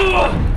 Ugh!